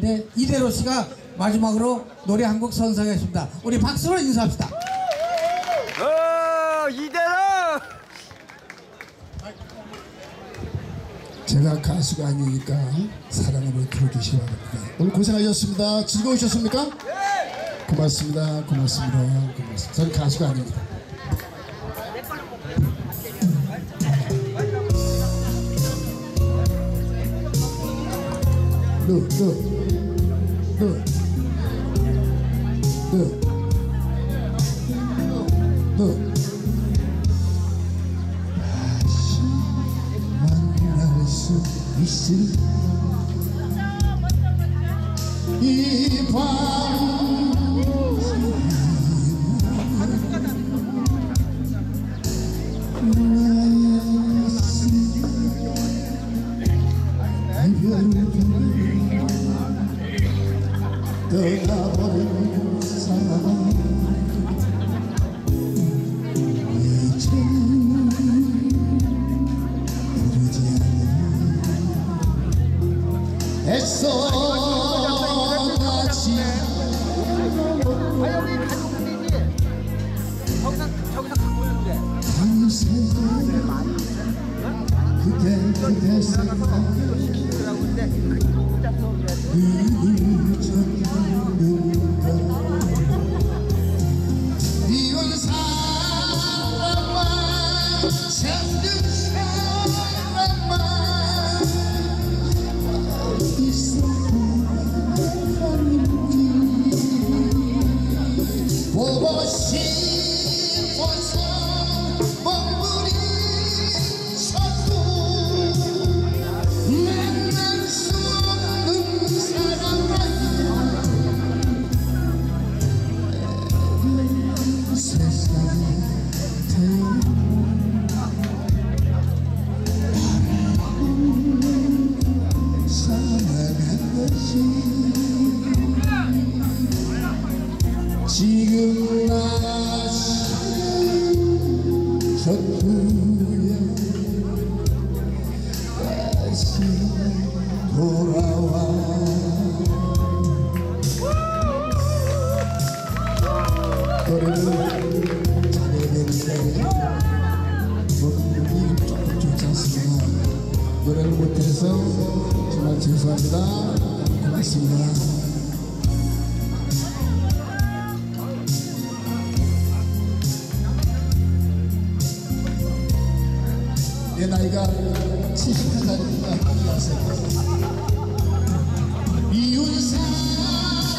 네, 이대로 씨가 마지막으로 노래 한 곡 선사하겠습니다. 우리 박수로 인사합시다. 어 이대로 제가 가수가 아니니까 사랑으로 들어주시기 바랍니다. 오늘 고생하셨습니다. 즐거우셨습니까? 고맙습니다. 고맙습니다. 고맙습니다. 저는 가수가 아닙니다. 너, 너, 너, 너, 너. 만날 수 있을 이밤 떠나버린 사람 이 제 부르지 않는 애써 같이 그대 그대 생각 그 sim 노래를 못해서 정말 죄송합니다. 고맙습니다 내 나이가 71살입니다. 이웃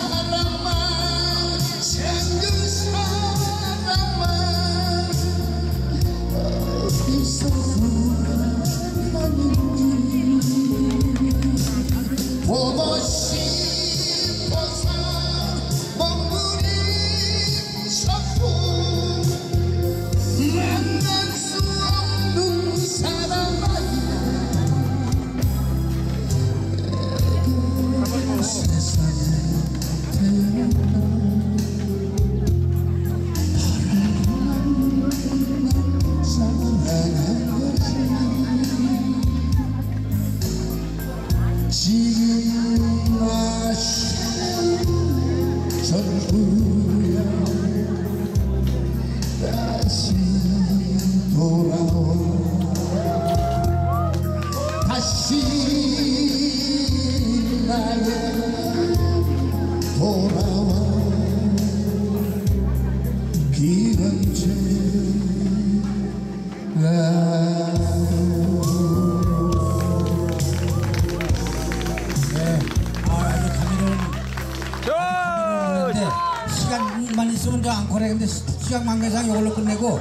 사람만 생긴 사람만 어디서 지금 마시 전부야. 다시 돌아오 다시 나의 시간만 있으면 저 앙코레 근데 시- 시간 관계상 이걸로 끝내고